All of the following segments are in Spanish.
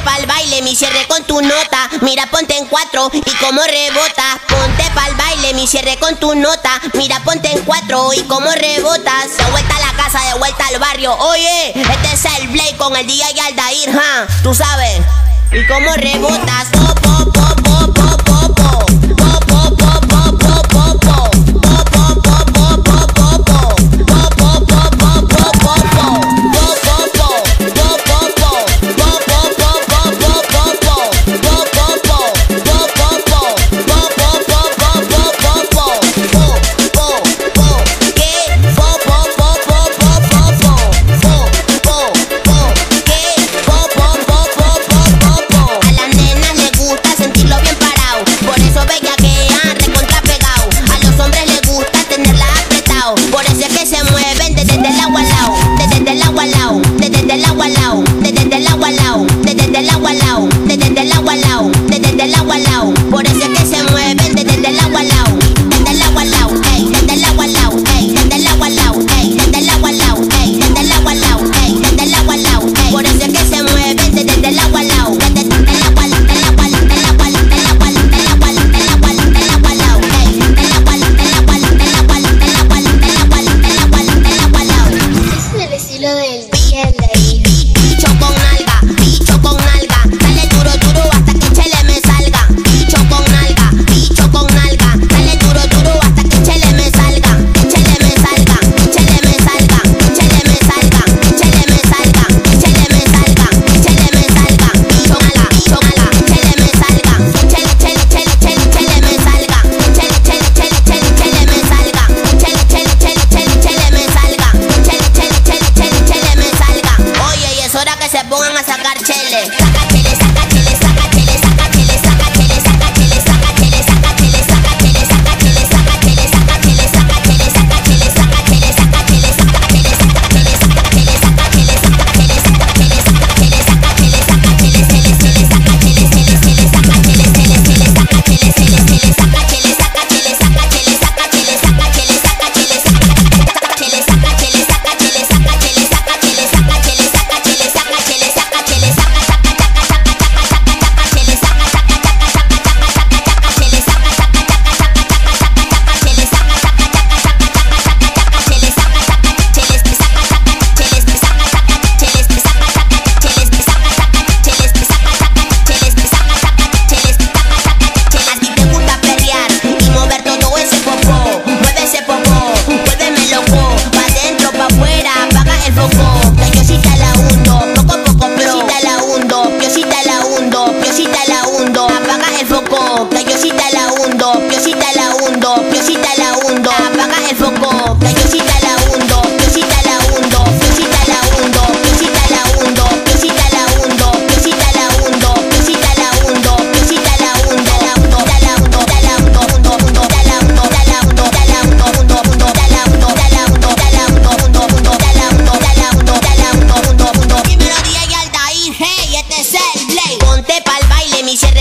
pa'l baile, mi cierre con tu nota. Mira, ponte en cuatro y como rebota. Ponte pa'l baile, mi cierre con tu nota. Mira, ponte en cuatro y como rebotas. De vuelta a la casa, de vuelta al barrio. Oye, este es el Blade con el día y Aldair, ¿ja? Tú sabes. Y como rebotas,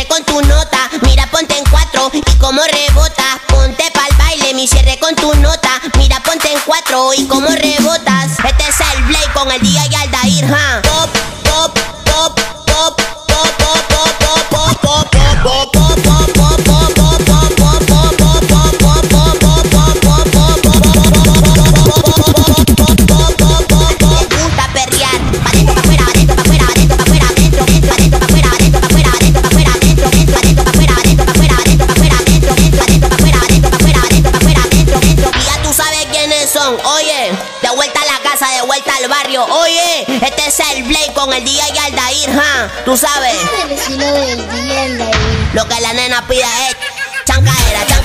want to not Oye, de vuelta a la casa, de vuelta al barrio. Oye, este es el Blade con el día y Aldair, ¿ja? Tú sabes. El estilo del día, Aldair. Lo que la nena pide es chancaera, chancaera.